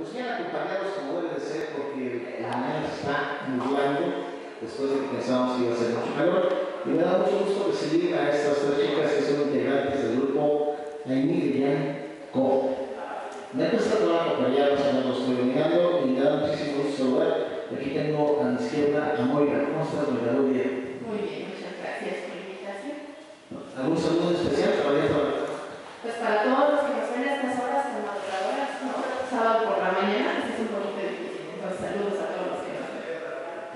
pues bien acompañados como debe de ser, porque la mañana está nublando, después de que pensábamos que iba a ser mucho calor. Y me da mucho gusto recibir a estas tres chicas que son integrantes del grupo Aimee Lilian Co. Me ha costado trabajo acompañarlos cuando los estoy mirando y me da muchísimo gusto saludar. Aquí tengo a mi izquierda a Moira. ¿Cómo estás, Moira? Muy bien. Muy bien, muchas gracias por la invitación. ¿Algún saludo especial? Todavía para Pues para todos los que nos ven a estas horas tan madrugadoras, ¿no? sábado por la mañana, pues es un poquito difícil. Entonces, saludos a todos los que nos ven.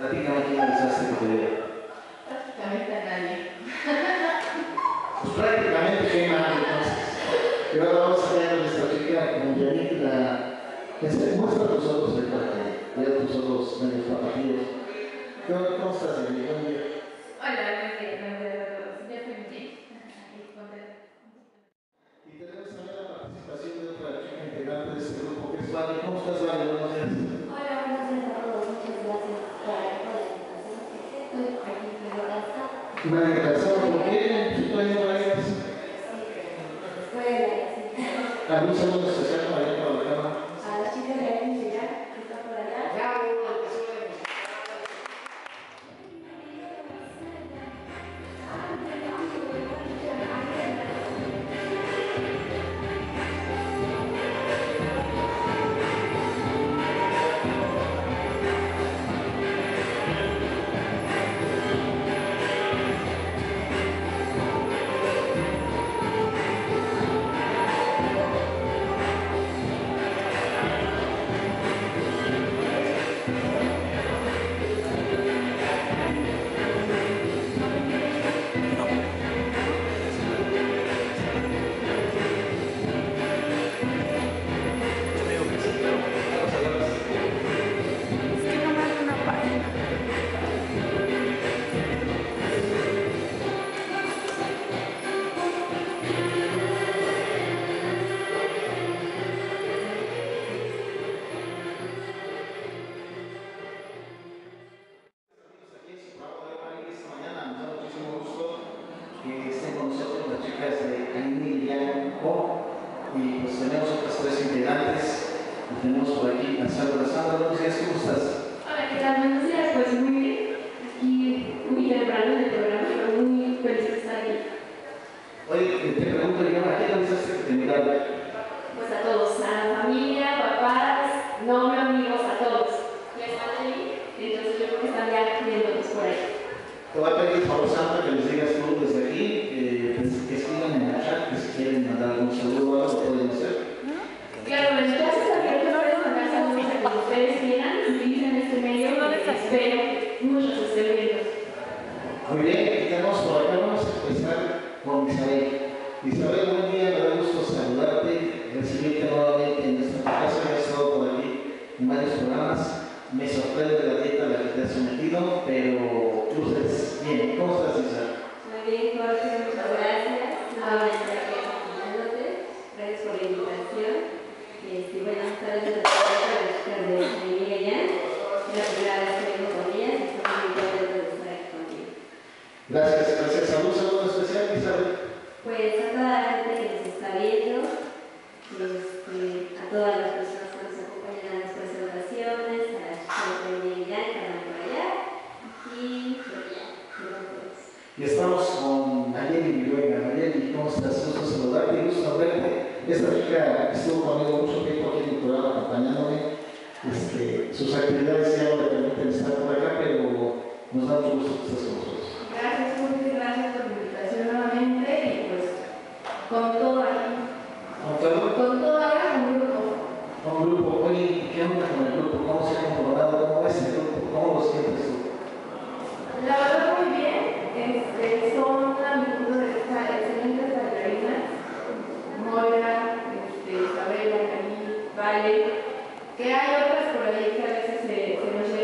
Platícame quién pensaste que te vea. Prácticamente a nadie. Pues prácticamente Gema, entonces. Y ahora vamos a ver a nuestra chica con Yannick la... Este, muestra tus ojos de parte. Mira tus ojos medio tapatíos. ¿Cómo, ¿Cómo estás, Yannick? Buen día. Hola, muy bien, muy bien a todos. Yo soy bien. Y tenemos también la participación de otra chica integrante de este grupo que es Vale. ¿Cómo estás, Vale? Buenos días. Hola, buenos días a todos. Muchas gracias por la invitación. Estoy aquí Vale, gracias. ¿Por qué? ¿Tú también bailas? Escuela y así. ¿Algún saludo especial Y pues tenemos otras tres integrantes. Tenemos por aquí a Sandra. Sandra, buenos días, ¿cómo estás? Hola, ¿qué tal? Buenos días, pues muy bien. Aquí muy temprano en el programa, pero muy feliz de estar aquí. Oye, eh, te pregunto, yo, ¿a qué avisaste que te miraba? Pues a todos, a la familia, papás, no amigos, a todos. Ya están ahí, entonces yo creo que están ya viéndonos por ahí. Te voy a pedir por favor, Sandra, que les digas tú desde aquí, eh, que, que escriban en el chat, que si quieren mandar algún saludo o pueden hacer. Claro, mandar saludos a quien ustedes quieran, utilicen este medio, espero que muchos estén viendo. Muy bien, y tenemos por acá, vamos a empezar con Isabel. Isabel, buen día, me da gusto saludarte, recibirte nuevamente en nuestra casa, ya he estado por aquí en varios programas. Me sorprende la dieta a la que te has sometido, pero luces bien. ¿Cómo estás, Isabel? Muy bien, Jorge. Muchas gracias. Nuevamente aquí acompañándote. Gracias por la invitación. Este, buenas tardes a todas las chicas de Aimee ya. Es la primera vez que vengo con ellas y estoy muy contenta de estar aquí contigo. Gracias, gracias. ¿Algún saludo especial, Isabel? Pues a toda la gente que nos está viendo, este, a todas las personas que nos acompañan a las presentaciones, a las chicas de Aimee ya que andan por allá. Y pues ya, gracias. Y estamos con Nayeli Viruega. Nayeli, ¿cómo estás? Gusto saludarte gusto verte. Esta chica estuvo conmigo mucho tiempo aquí en el programa acompañándome. Este, sus actividades ya no le permiten estar por acá, pero nos da mucho gusto que estés con nosotros. baile, que hay otras por ahí que a veces se, se nos llevan